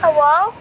Hello?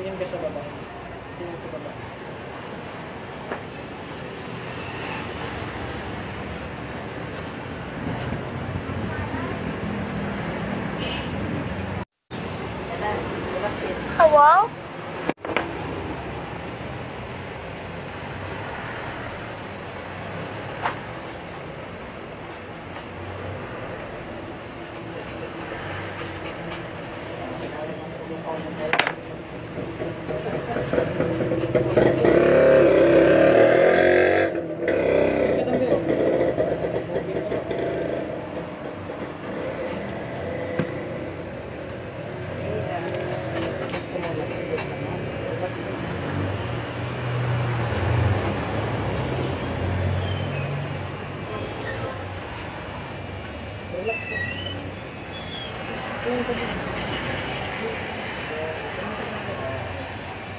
Tingin ka sa baba. Tingin sa baba. Hello?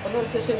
Panood ka sa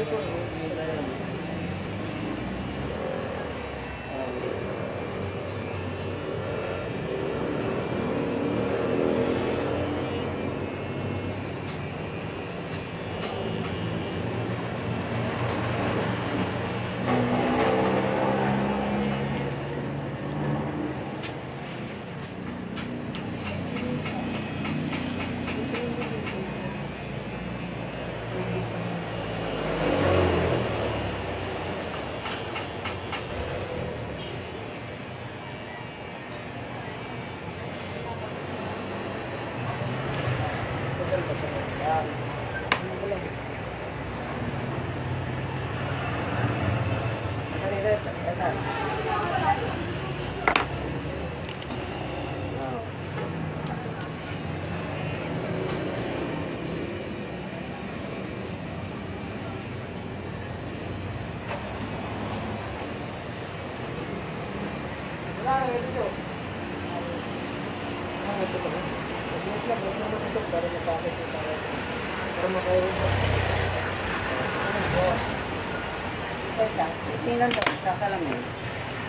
Tingnan to, saka lang yun.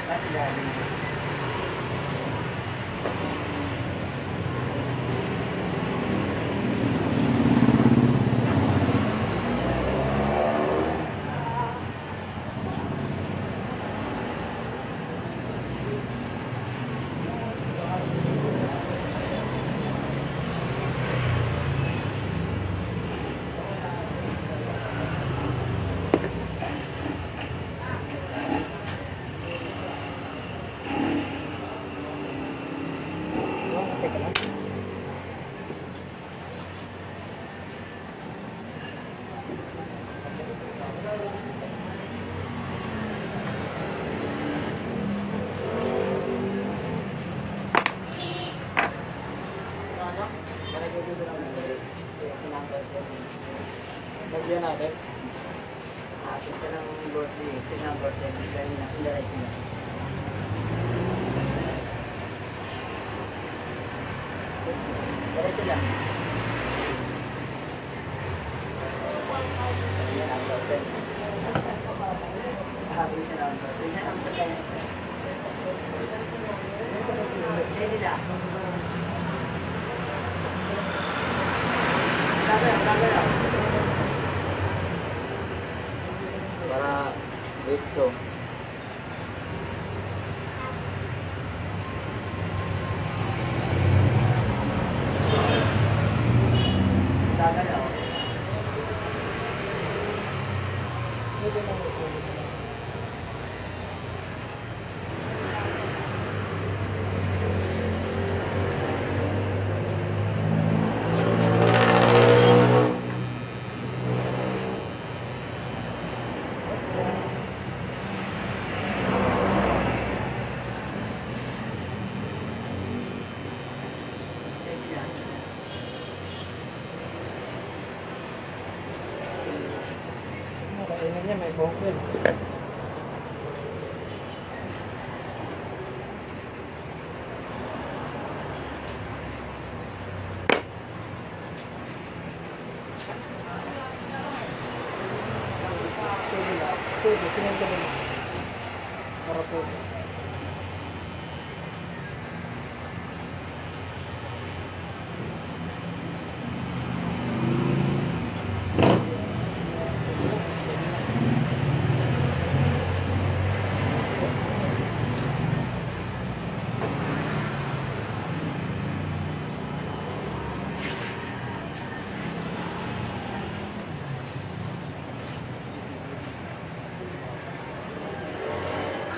Kasi galing. Natin. Atin sa ng birthday. Ito na birthday. Kaya na. Diretso na. Diretso lang. Atin sa ng birthday. Yan ang birthday. Birthday nila. Gagalaw, gagalaw. so. pengennya naik mobil Terima kasih.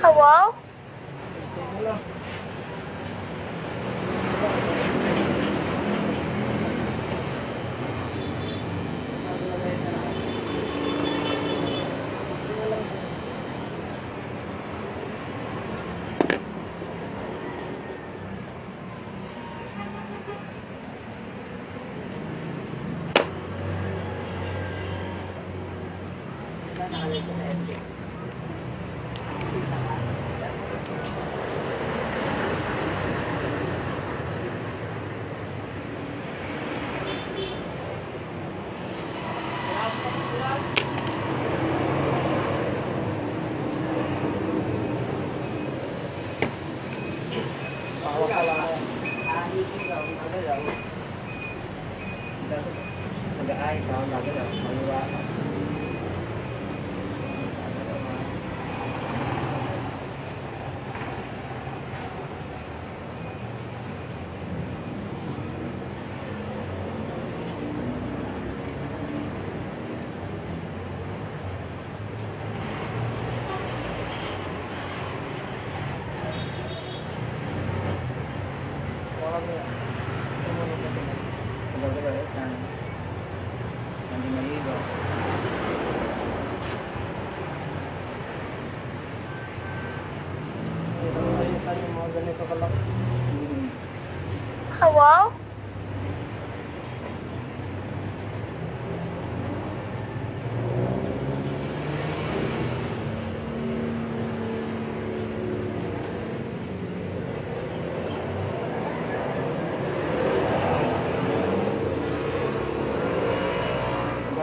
Hello? tay còn là cái này mọi người qua Thank you. Hindi maligo. Dito mo ayusan yung mga ganito kalaki. Hello?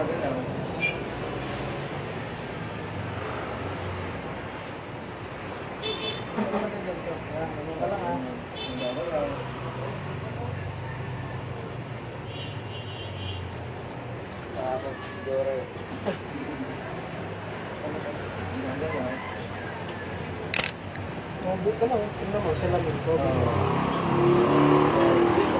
Mabuti ka lang. Tingnan mo, salamin ko. Oo.